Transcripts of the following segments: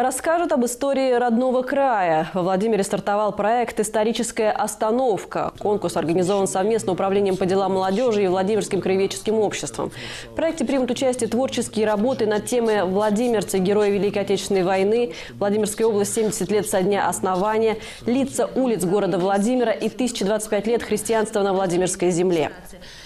Расскажут об истории родного края. Во Владимире стартовал проект «Историческая остановка». Конкурс организован совместно Управлением по делам молодежи и Владимирским краеведческим обществом. В проекте примут участие творческие работы на темы «Владимирцы. Герои Великой Отечественной войны», «Владимирская область. 70 лет со дня основания», «Лица улиц города Владимира» и «1025 лет христианства на Владимирской земле».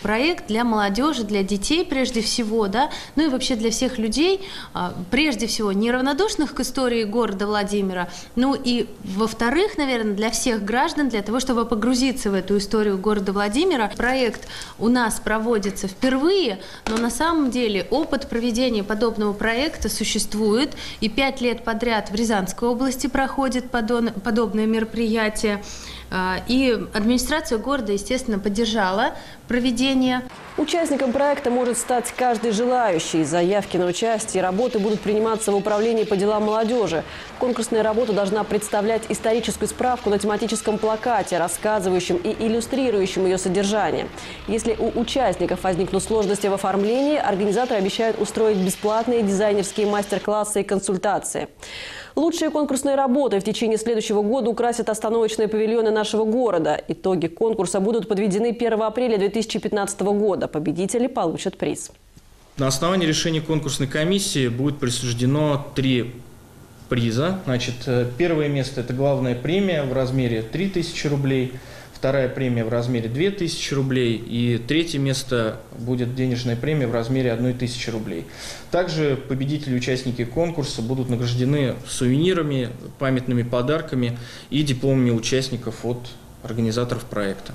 Проект для молодежи, для детей прежде всего, да, ну и вообще для всех людей, а, прежде всего неравнодушных к истории города Владимира, ну и во-вторых, наверное, для всех граждан, для того, чтобы погрузиться в эту историю города Владимира. Проект у нас проводится впервые, но на самом деле опыт проведения подобного проекта существует, и пять лет подряд в Рязанской области проходит подобное мероприятие. А, и администрация города, естественно, поддержала проведение. Участником проекта может стать каждый желающий. Заявки на участие работы будут приниматься в Управлении по делам молодежи. Конкурсная работа должна представлять историческую справку на тематическом плакате, рассказывающем и иллюстрирующем ее содержание. Если у участников возникнут сложности в оформлении, организаторы обещают устроить бесплатные дизайнерские мастер-классы и консультации. Лучшие конкурсные работы в течение следующего года украсят остановочные павильоны нашего города. Итоги конкурса будут подведены 1 апреля 2015 года. Победители получат приз. На основании решения конкурсной комиссии будет присуждено три приза. Значит, э, первое место – это главная премия в размере 3000 рублей – вторая премия в размере 2000 рублей и третье место будет денежная премия в размере 1000 рублей. Также победители и участники конкурса будут награждены сувенирами, памятными подарками и дипломами участников от организаторов проекта.